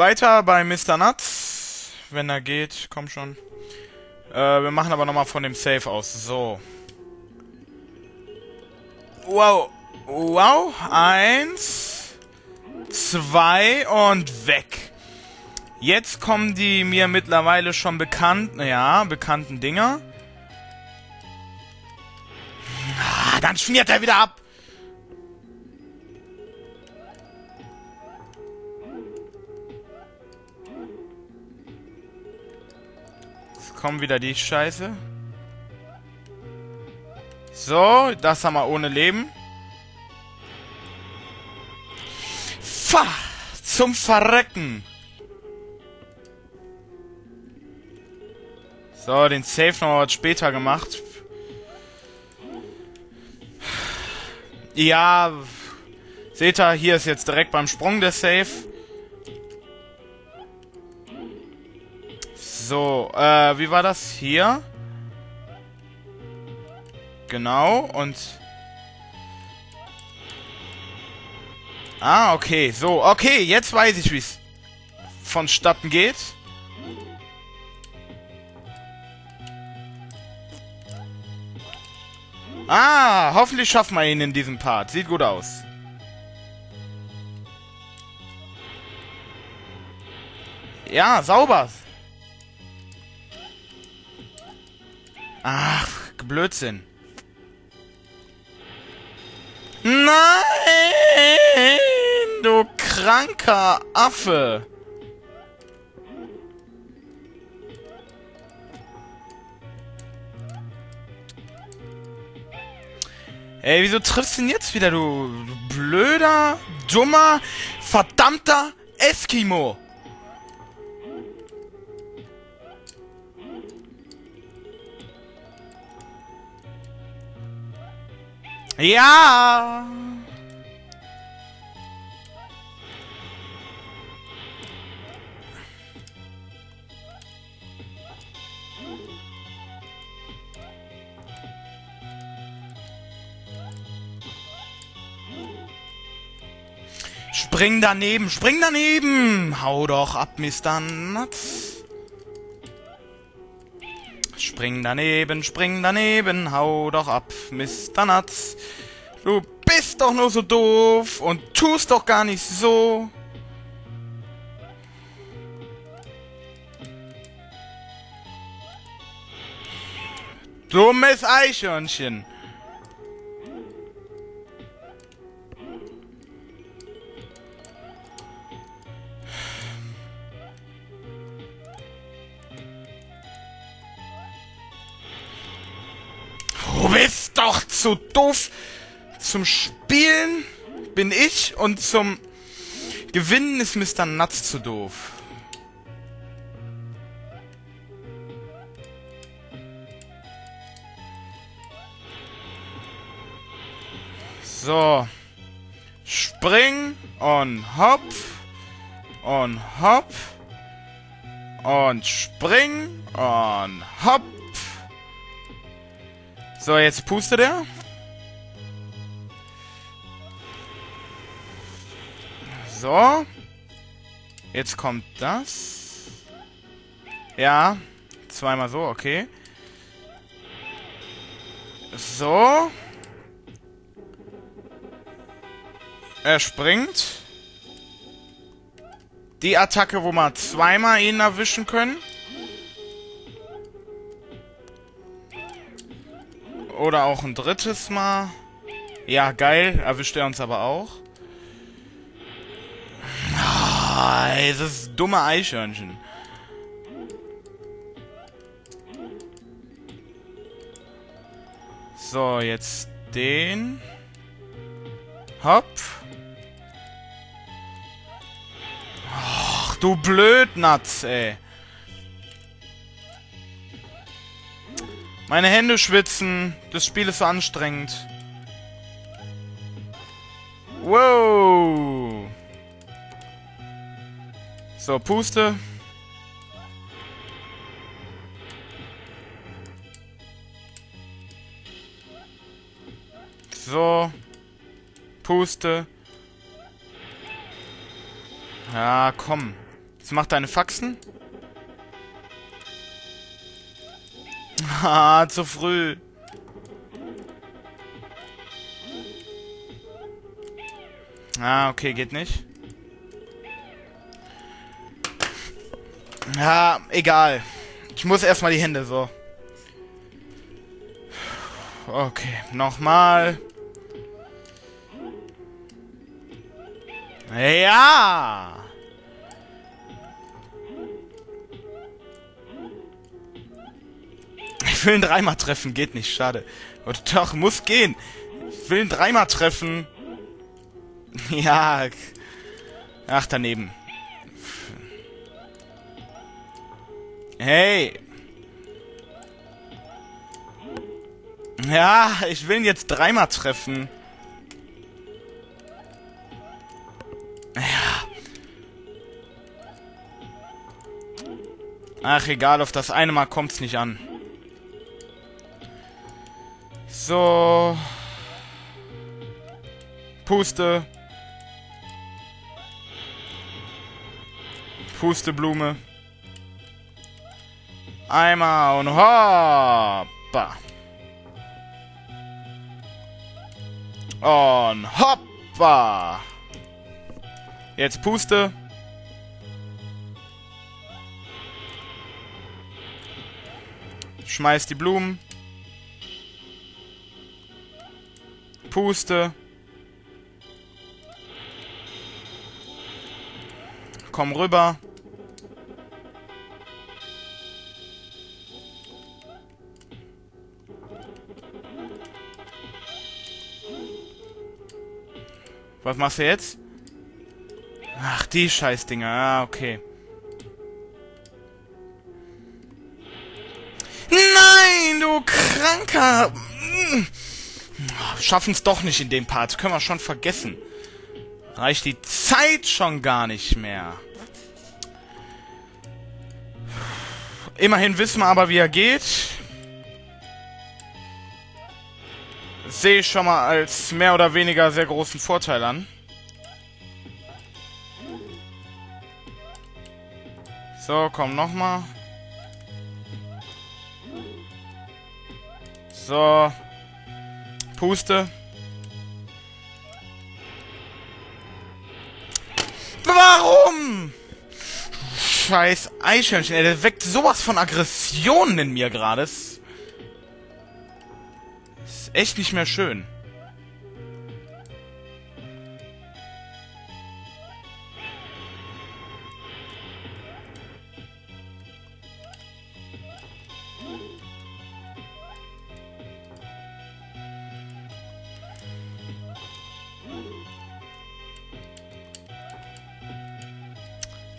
Weiter bei Mr. Nuts. Wenn er geht, komm schon. Äh, wir machen aber nochmal von dem Safe aus. So. Wow. Wow. Eins. Zwei und weg. Jetzt kommen die mir mittlerweile schon bekannten, ja, bekannten Dinger. Ah, dann schmiert er wieder ab. Kommt wieder die Scheiße. So, das haben wir ohne Leben. Fa! Zum Verrecken! So, den Safe noch was später gemacht. Ja, seht ihr, hier ist jetzt direkt beim Sprung der Safe. So, äh, wie war das? Hier. Genau, und... Ah, okay, so, okay, jetzt weiß ich, wie es vonstatten geht. Ah, hoffentlich schaffen wir ihn in diesem Part. Sieht gut aus. Ja, sauber. Ach, Blödsinn. Nein, du kranker Affe. Ey, wieso triffst du denn jetzt wieder, du blöder, dummer, verdammter Eskimo? Ja! Spring daneben, spring daneben! Hau doch ab, Mr. Nuts. Spring daneben, spring daneben, hau doch ab, Mr. Nuts. Du bist doch nur so doof und tust doch gar nicht so. Dummes Eichhörnchen. Du bist doch zu doof. Zum Spielen bin ich und zum Gewinnen ist Mr. Nuts zu doof. So. Spring und hopp. Und hopp. Und spring und hopp. So, jetzt pustet er. So. Jetzt kommt das. Ja. Zweimal so, okay. So. Er springt. Die Attacke, wo wir zweimal ihn erwischen können. Oder auch ein drittes Mal. Ja, geil. Erwischt er uns aber auch. Ah, dieses dumme Eichhörnchen. So, jetzt den. Hopp. Ach, du Blödnatz, ey. Meine Hände schwitzen. Das Spiel ist so anstrengend. Wow. So, puste. So. Puste. Ja, komm. Was macht deine Faxen? Ah, zu früh. Ah, okay, geht nicht. Ja, egal. Ich muss erstmal die Hände so. Okay, nochmal. Ja! Ich will ihn dreimal treffen, geht nicht, schade. Doch, muss gehen. Ich will ihn dreimal treffen. Ja. Ach, daneben. Hey. Ja, ich will ihn jetzt dreimal treffen. Ja. Ach, egal, auf das eine Mal kommt's nicht an. So. Puste. Pusteblume. Einmal und hoppa. Und hoppa. Jetzt puste. Schmeiß die Blumen. Puste. Komm rüber. Was machst du jetzt? Ach, die Scheißdinger. Ah, okay. Nein, du Kranker! Schaffen es doch nicht in dem Part. Können wir schon vergessen. Reicht die Zeit schon gar nicht mehr. Immerhin wissen wir aber, wie er geht. sehe ich schon mal als mehr oder weniger sehr großen Vorteil an. So, komm nochmal. So. Puste. Warum? Scheiß Eichhörnchen, ey, der weckt sowas von Aggressionen in mir gerade echt nicht mehr schön.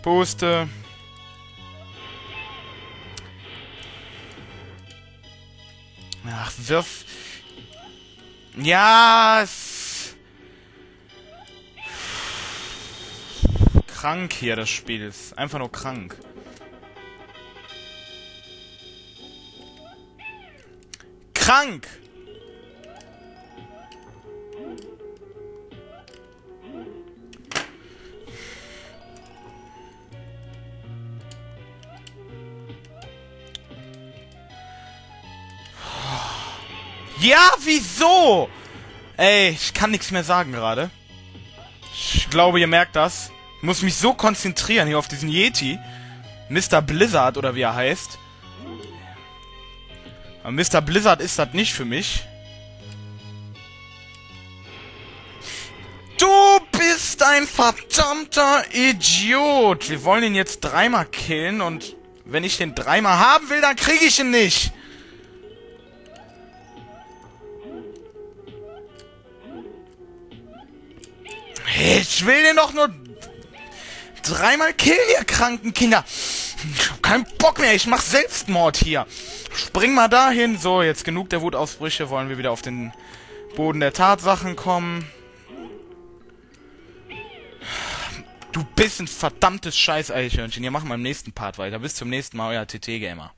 Puste. Ach, wirf ja. Krank hier, das Spiel. Ist einfach nur krank. Krank! Ja, wieso? Ey, ich kann nichts mehr sagen gerade. Ich glaube, ihr merkt das. Ich muss mich so konzentrieren hier auf diesen Yeti. Mr. Blizzard oder wie er heißt. Aber Mr. Blizzard ist das nicht für mich. Du bist ein verdammter Idiot. Wir wollen ihn jetzt dreimal killen und wenn ich den dreimal haben will, dann kriege ich ihn nicht. Ich will den doch nur dreimal killen, ihr kranken Kinder. Ich hab keinen Bock mehr, ich mach Selbstmord hier. Spring mal dahin. So, jetzt genug der Wutausbrüche, wollen wir wieder auf den Boden der Tatsachen kommen. Du bist ein verdammtes Scheiß-Eichhörnchen. Wir machen beim nächsten Part weiter. Bis zum nächsten Mal, euer TT-Gamer.